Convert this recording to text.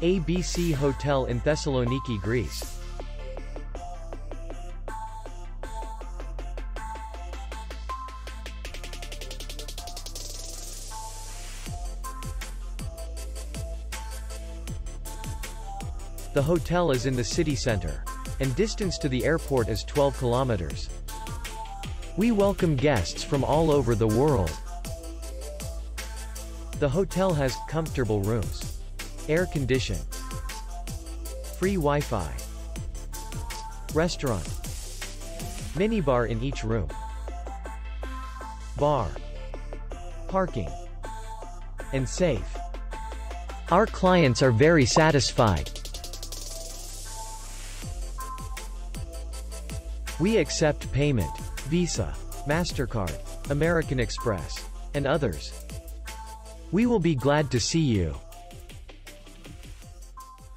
ABC Hotel in Thessaloniki, Greece. The hotel is in the city center. And distance to the airport is 12 kilometers. We welcome guests from all over the world. The hotel has comfortable rooms, air condition, free Wi-Fi, restaurant, minibar in each room, bar, parking, and safe. Our clients are very satisfied. We accept payment, Visa, MasterCard, American Express, and others. We will be glad to see you.